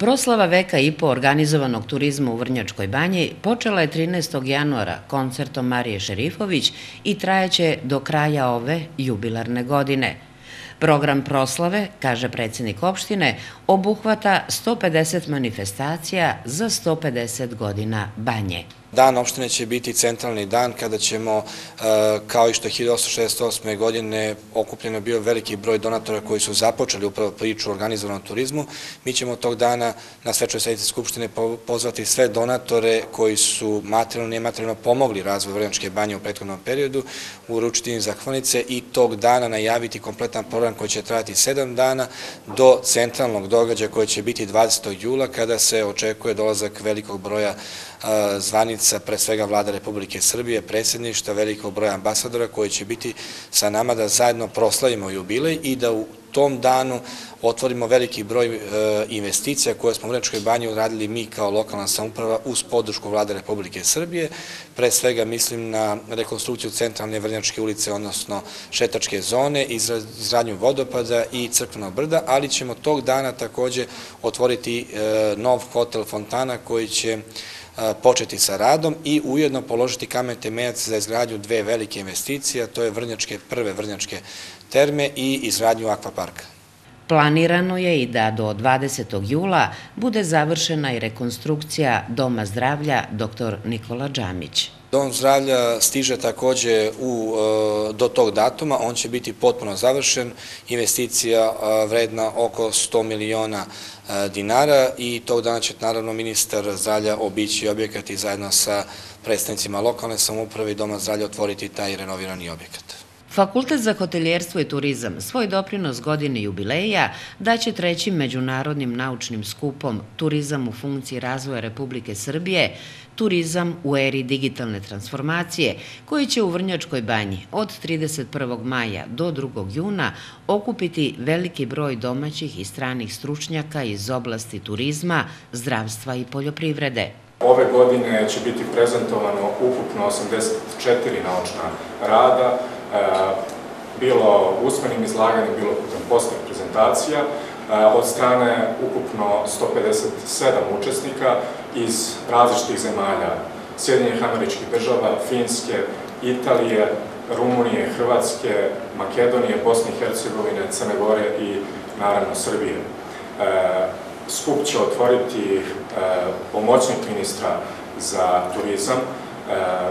Proslava veka i po organizovanog turizma u Vrnjačkoj banji počela je 13. januara koncertom Marije Šerifović i trajaće do kraja ove jubilarne godine. Program proslave, kaže predsjednik opštine, obuhvata 150 manifestacija za 150 godina banje. Dan opštine će biti centralni dan kada ćemo, e, kao i što je 1868. godine okupljeno bio veliki broj donatora koji su započeli upravo priču o organizovanom turizmu, mi ćemo tog dana na svečoj sedici Skupštine pozvati sve donatore koji su materijalno i nematerijalno pomogli razvoj Vrjančke banje u prethodnom periodu, uručiti im zahvalnice i tog dana najaviti kompletan program koji će trajati sedam dana do centralnog događaja koji će biti 20. jula kada se očekuje dolazak velikog broja zvanica, pre svega vlada Republike Srbije, predsjedništa, velikog broja ambasadora koji će biti sa nama da zajedno proslavimo jubilej i da u tom danu otvorimo veliki broj e, investicija koje smo u Vrnečkoj banji uradili mi kao lokalna samuprava uz podršku vlade Republike Srbije. Pre svega mislim na rekonstrukciju centralne Vrnjačke ulice, odnosno šetačke zone, izradnju vodopada i crkvenog brda, ali ćemo tog dana takođe otvoriti e, nov hotel Fontana koji će početi sa radom i ujedno položiti kamen temeljac za izgradnju dve velike investicije, to je vrnjačke, prve vrnjačke terme i izgradnju akvaparka. Planirano je i da do 20. jula bude završena i rekonstrukcija Doma zdravlja dr. Nikola Džamić. Dom zdravlja stiže takođe u, e, do tog datuma, on će biti potpuno završen, investicija e, vredna oko 100 miliona e, dinara i tog dana će naravno ministar zdravlja obići objekat i zajedno sa predstavnicima lokalne samuprave i Doma zdravlja otvoriti taj renovirani objekat. Fakultet za hoteljerstvo i turizam svoj doprinos godine jubileja daće trećim međunarodnim naučnim skupom Turizam u funkciji razvoja Republike Srbije, Turizam u eri digitalne transformacije, koji će u Vrnjačkoj banji od 31. maja do 2. juna okupiti veliki broj domaćih i stranih stručnjaka iz oblasti turizma, zdravstva i poljoprivrede. Ove godine će biti prezentovano ukupno 84 naučna rada, bilo usmenim izlaganjem, bilo putem postnih prezentacija, e, od strane ukupno 157 učesnika iz različitih zemalja Sjedinjenih američkih država, Finske, Italije, Rumunije, Hrvatske, Makedonije, Bosne i Hercegovine, Crne Gore i naravno Srbije. E, skup će otvoriti pomoćnik ministra za turizam,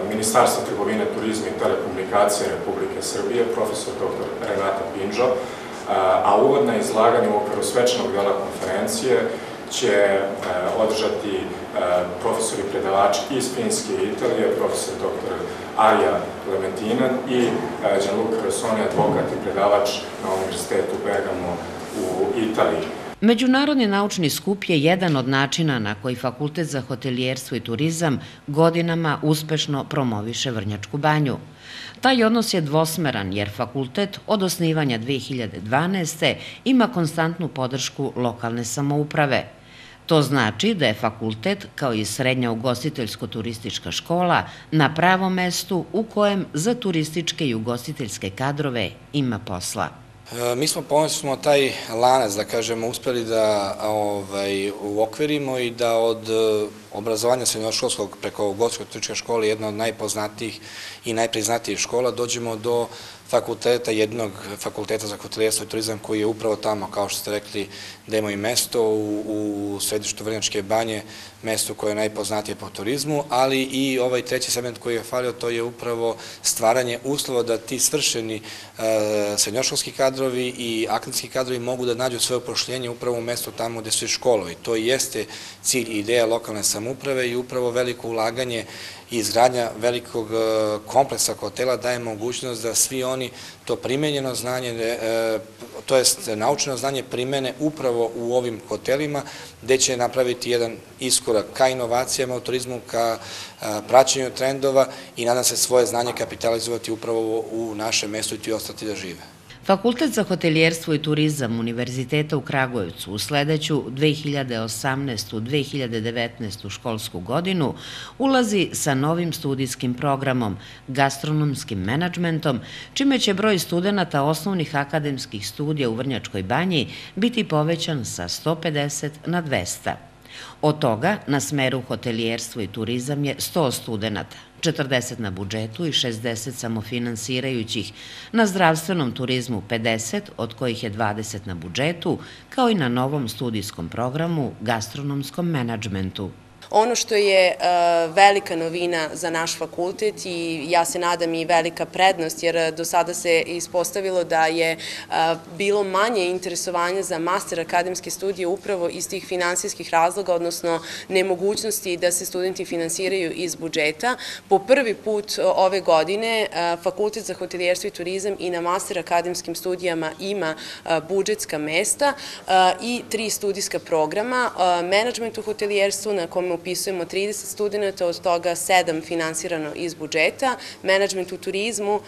Ministarstva trgovine, turizma i telekomunikacije Republike Srbije, profesor dr. Renata Pinđo, a uvodna izlaganja u okviru svečanog dela konferencije će održati profesori predavači iz Finske i Italije, profesor dr. Arija Lementina i Gianluca Rossoni, advokat i predavač na Univerzitetu Bergamo u Italiji. Međunarodni naučni skup je jedan od načina na koji Fakultet za hotelijerstvo i turizam godinama uspešno promoviše Vrnjačku banju. Taj odnos je dvosmeran jer fakultet od osnivanja 2012. ima konstantnu podršku lokalne samouprave. To znači da je fakultet, kao i srednja ugostiteljsko-turistička škola, na pravom mestu u kojem za turističke i ugostiteljske kadrove ima posla. E, mi smo ponosno taj lanac, da kažemo, uspeli da ovaj, uokvirimo i da od obrazovanja srednjoškolskog preko Gotsko-turičke škole, jedna od najpoznatijih i najpriznatijih škola, dođemo do fakulteta, jednog fakulteta za hotelijerstvo i turizam koji je upravo tamo, kao što ste rekli, da i mesto u, u središtu Vrnjačke banje, mesto koje je najpoznatije po turizmu, ali i ovaj treći segment koji je falio, to je upravo stvaranje uslova da ti svršeni e, srednjoškolski kadrovi i akademski kadrovi mogu da nađu svoje uprošljenje upravo u mestu tamo gde su i školovi. To jeste cilj i ideja lokalne samuprave i upravo veliko ulaganje i izgradnja velikog e, kompleksa hotela daje mogućnost da svi oni to primenjeno znanje, e, to jest naučno znanje primene upravo u ovim hotelima, gde će napraviti jedan iskorak ka inovacijama u turizmu, ka e, praćenju trendova i nadam se svoje znanje kapitalizovati upravo u našem mestu i ti ostati da žive. Fakultet za hotelijerstvo i turizam Univerziteta u Kragujevcu u sledeću 2018-2019 školsku godinu ulazi sa novim studijskim programom, gastronomskim menadžmentom, čime će broj studenta osnovnih akademskih studija u Vrnjačkoj banji biti povećan sa 150 na 200. Od toga na smeru hotelijerstvo i turizam je 100 studenta, 40 na budžetu i 60 samofinansirajućih, na zdravstvenom turizmu 50, od kojih je 20 na budžetu, kao i na novom studijskom programu gastronomskom menadžmentu. Ono što je e, velika novina za naš fakultet i ja se nadam i velika prednost, jer do sada se ispostavilo da je e, bilo manje interesovanja za master akademske studije upravo iz tih finansijskih razloga, odnosno nemogućnosti da se studenti finansiraju iz budžeta. Po prvi put ove godine e, Fakultet za hotelijerstvo i turizam i na master akademskim studijama ima budžetska mesta i tri studijska programa. Management u hotelijerstvu na kome upisujemo 30 studenta, od toga 7 finansirano iz budžeta, menadžment u turizmu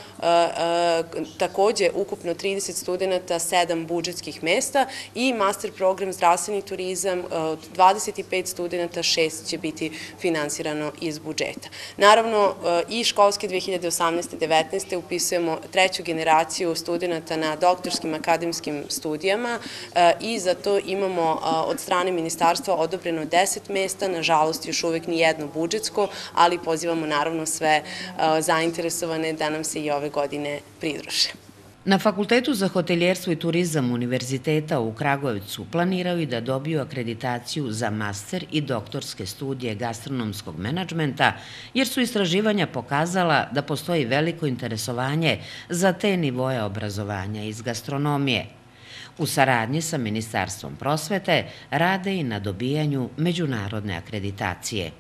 takođe ukupno 30 studenta, 7 budžetskih mesta i master program zdravstveni turizam od 25 studenta, 6 će biti finansirano iz budžeta. Naravno, i školske 2018-19. upisujemo treću generaciju studenta na doktorskim akademskim studijama i za to imamo od strane ministarstva odobreno 10 mesta, nažalost nažalost još uvek ni jedno budžetsko, ali pozivamo naravno sve uh, zainteresovane da nam se i ove godine pridruže. Na Fakultetu za hoteljerstvo i turizam Univerziteta u Kragujevcu planiraju da dobiju akreditaciju za master i doktorske studije gastronomskog menadžmenta, jer su istraživanja pokazala da postoji veliko interesovanje za te nivoje obrazovanja iz gastronomije. U saradnji sa Ministarstvom prosvete rade i na dobijanju međunarodne akreditacije.